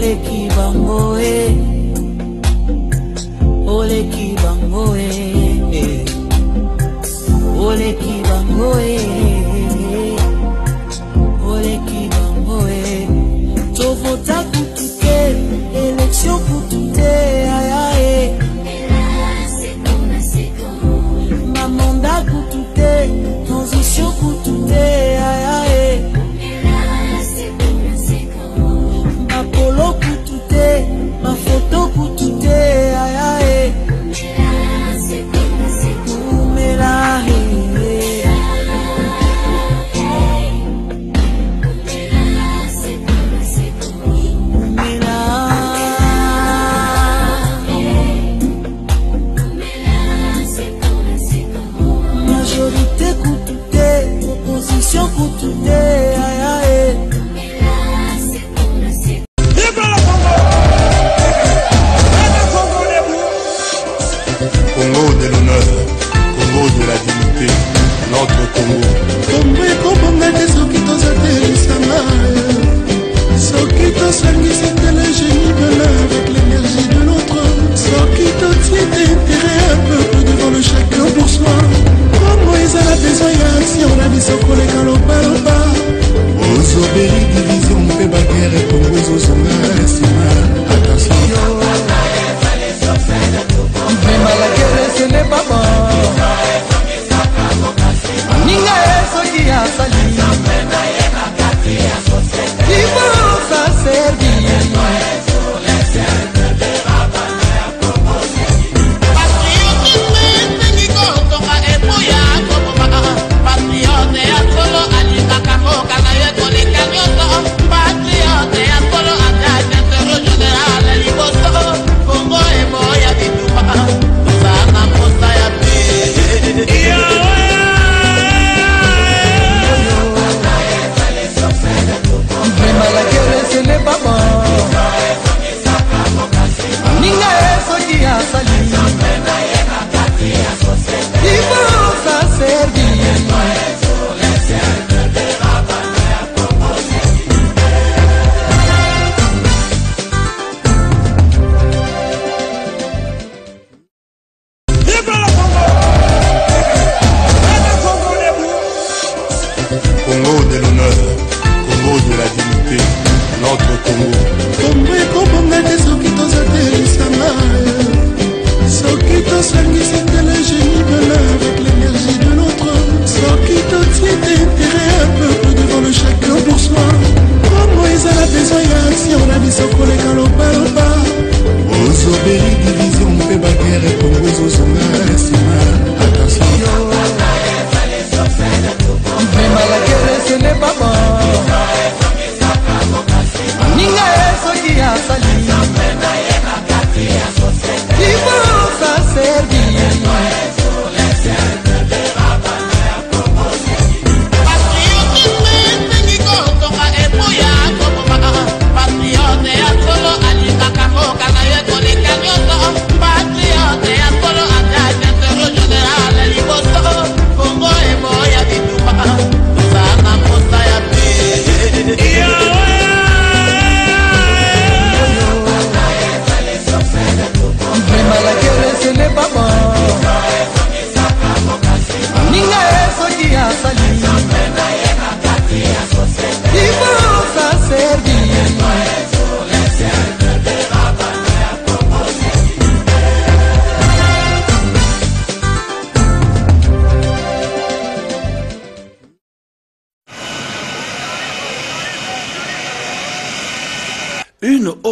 oleki bango e. Oleki bango e. Oleki bango e.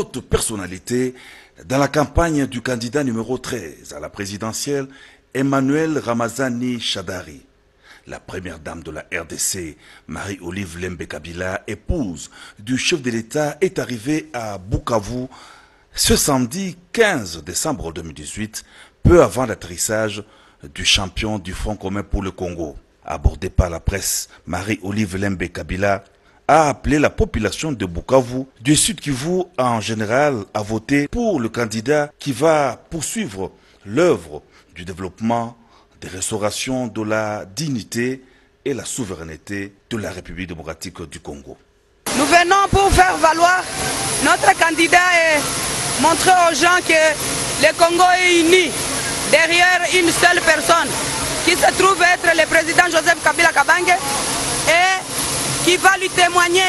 Une haute personnalité dans la campagne du candidat numéro 13 à la présidentielle, Emmanuel Ramazani Chadari. La première dame de la RDC, Marie-Olive Lembe Kabila, épouse du chef de l'État, est arrivée à Bukavu ce samedi 15 décembre 2018, peu avant l'atterrissage du champion du Front commun pour le Congo. Abordée par la presse, Marie-Olive Lembe Kabila a appelé la population de Bukavu, du Sud Kivu en général, à voter pour le candidat qui va poursuivre l'œuvre du développement, des restaurations de la dignité et la souveraineté de la République démocratique du Congo. Nous venons pour faire valoir notre candidat et montrer aux gens que le Congo est uni derrière une seule personne qui se trouve être le président Joseph Kabila Kabange et qui va lui témoigner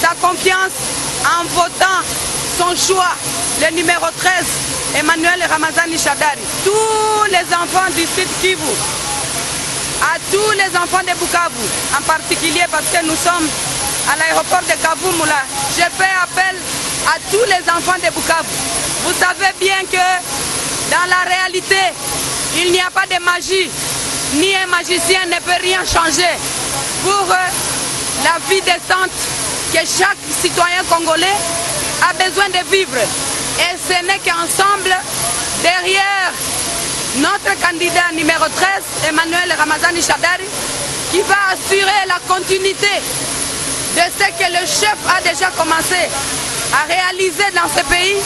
sa confiance en votant son choix, le numéro 13, Emmanuel Ramazani Chadari. Tous les enfants du sud Kivu, à tous les enfants de Bukavu, en particulier parce que nous sommes à l'aéroport de Kavumula, je fais appel à tous les enfants de Bukavu. Vous savez bien que dans la réalité, il n'y a pas de magie, ni un magicien ne peut rien changer pour euh, la vie décente que chaque citoyen congolais a besoin de vivre. Et ce n'est qu'ensemble, derrière notre candidat numéro 13, Emmanuel Ramazani Chadari, qui va assurer la continuité de ce que le chef a déjà commencé à réaliser dans ce pays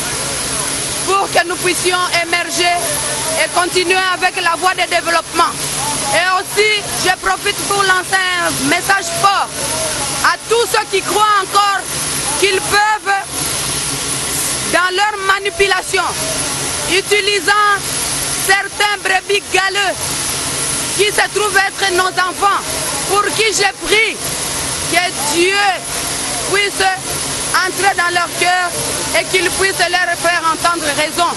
pour que nous puissions émerger et continuer avec la voie de développement. Et aussi, je profite pour lancer un message fort à tous ceux qui croient encore qu'ils peuvent, dans leur manipulation, utilisant certains brebis galeux qui se trouvent être nos enfants, pour qui j'ai pris que Dieu puisse entrer dans leur cœur et qu'il puisse leur faire entendre raison.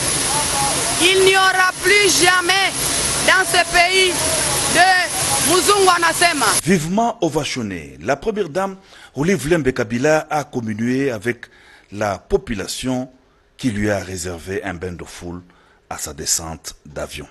Il n'y aura plus jamais dans ce pays Vivement ovationné, la première dame Olive Lembe Kabila a communié avec la population qui lui a réservé un bain de foule à sa descente d'avion.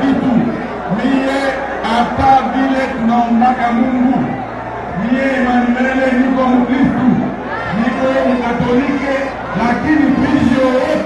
kitu. Mie hata vile tunaombaka Mungu, mie Emanuele niko Mkristu, niko Mkatolike, lakini pishi yoyote